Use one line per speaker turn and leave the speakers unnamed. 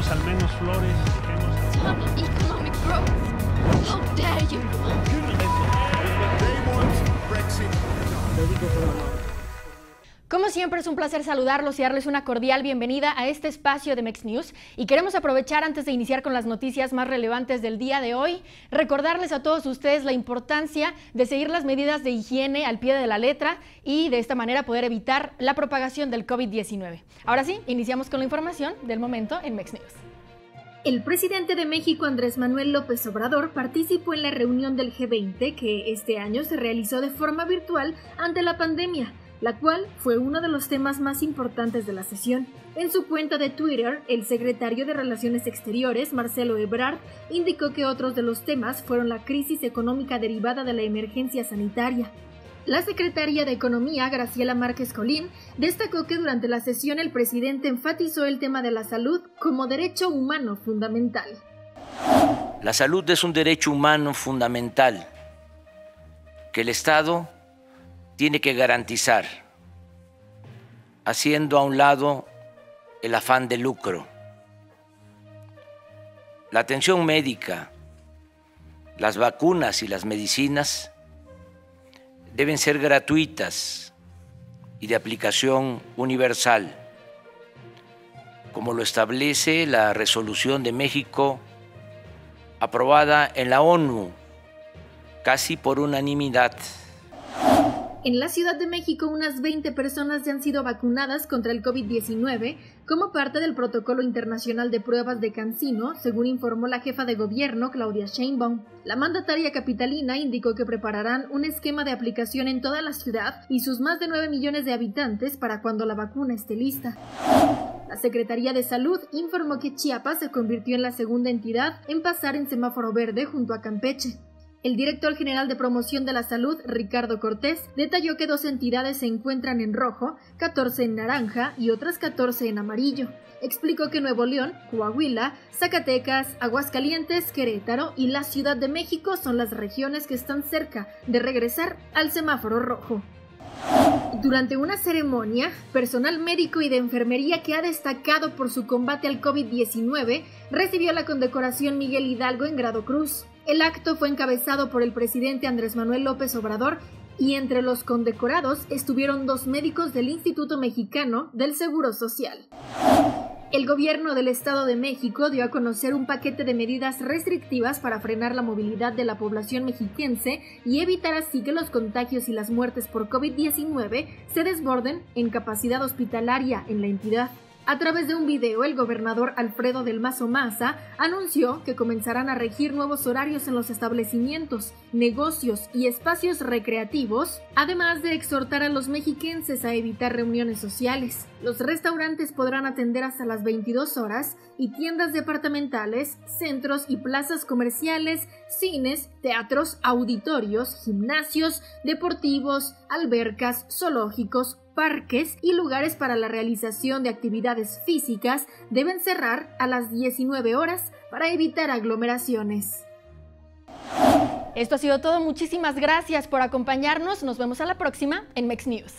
dejemos al menos flores, dejemos...
economic growth. How dare you?
Como siempre es un placer saludarlos y darles una cordial bienvenida a este espacio de Mex News y queremos aprovechar antes de iniciar con las noticias más relevantes del día de hoy, recordarles a todos ustedes la importancia de seguir las medidas de higiene al pie de la letra y de esta manera poder evitar la propagación del COVID-19. Ahora sí, iniciamos con la información del momento en Mex News.
El presidente de México, Andrés Manuel López Obrador, participó en la reunión del G20 que este año se realizó de forma virtual ante la pandemia la cual fue uno de los temas más importantes de la sesión. En su cuenta de Twitter, el secretario de Relaciones Exteriores, Marcelo Ebrard, indicó que otros de los temas fueron la crisis económica derivada de la emergencia sanitaria. La secretaria de Economía, Graciela Márquez Colín, destacó que durante la sesión el presidente enfatizó el tema de la salud como derecho humano fundamental.
La salud es un derecho humano fundamental que el Estado tiene que garantizar, haciendo a un lado el afán de lucro. La atención médica, las vacunas y las medicinas deben ser gratuitas y de aplicación universal, como lo establece la resolución de México aprobada en la ONU casi por unanimidad.
En la Ciudad de México, unas 20 personas ya han sido vacunadas contra el COVID-19 como parte del protocolo internacional de pruebas de Cancino, según informó la jefa de gobierno Claudia Sheinbaum. La mandataria capitalina indicó que prepararán un esquema de aplicación en toda la ciudad y sus más de 9 millones de habitantes para cuando la vacuna esté lista. La Secretaría de Salud informó que Chiapas se convirtió en la segunda entidad en pasar en semáforo verde junto a Campeche. El director general de promoción de la salud, Ricardo Cortés, detalló que dos entidades se encuentran en rojo, 14 en naranja y otras 14 en amarillo. Explicó que Nuevo León, Coahuila, Zacatecas, Aguascalientes, Querétaro y la Ciudad de México son las regiones que están cerca de regresar al semáforo rojo. Durante una ceremonia, personal médico y de enfermería que ha destacado por su combate al COVID-19 recibió la condecoración Miguel Hidalgo en grado cruz. El acto fue encabezado por el presidente Andrés Manuel López Obrador y entre los condecorados estuvieron dos médicos del Instituto Mexicano del Seguro Social. El gobierno del Estado de México dio a conocer un paquete de medidas restrictivas para frenar la movilidad de la población mexiquense y evitar así que los contagios y las muertes por COVID-19 se desborden en capacidad hospitalaria en la entidad. A través de un video, el gobernador Alfredo del Mazo Maza anunció que comenzarán a regir nuevos horarios en los establecimientos, negocios y espacios recreativos, además de exhortar a los mexiquenses a evitar reuniones sociales. Los restaurantes podrán atender hasta las 22 horas y tiendas departamentales, centros y plazas comerciales, cines, teatros, auditorios, gimnasios, deportivos, albercas, zoológicos, parques y lugares para la realización de actividades físicas deben cerrar a las 19 horas para evitar aglomeraciones.
Esto ha sido todo. Muchísimas gracias por acompañarnos. Nos vemos a la próxima en Mex News.